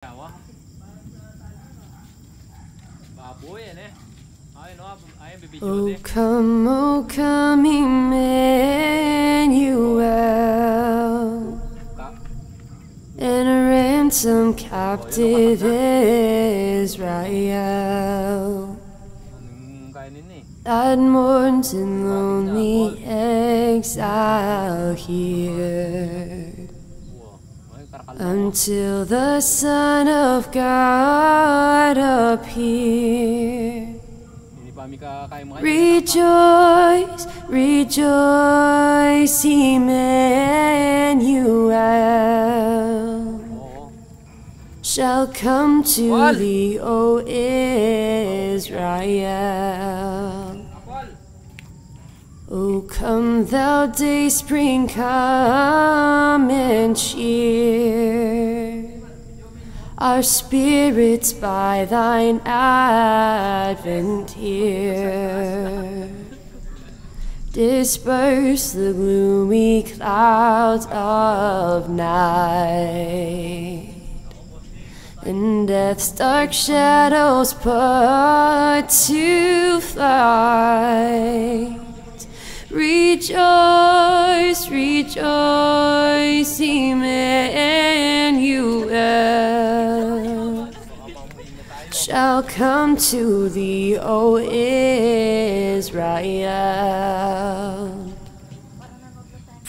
Yawa. Baboy yan. Ay no, ay bibidyo Oh, come, oh, come, Emmanuel, and ransom captive Israel. That mourns in lonely exile here until the Son of God appear. Hindi pa kami kakain mo kayo. Rejoice, rejoice, Emmanuel shall come to thee, O Israel. Come, thou day spring, come and cheer our spirits by thine advent here. Disperse the gloomy clouds of night and death's dark shadows put to flight. Rejoice, rejoice, Emmanuel shall come to thee, O Israel.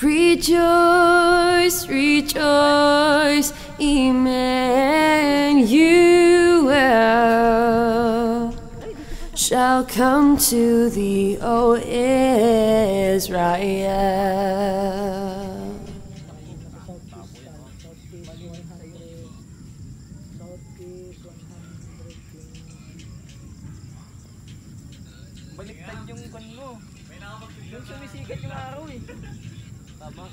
Rejoice, rejoice, Emmanuel shall come to thee, O Israel. Baliktad yung kon mo. Yung sumisikat yung araw eh. Tama.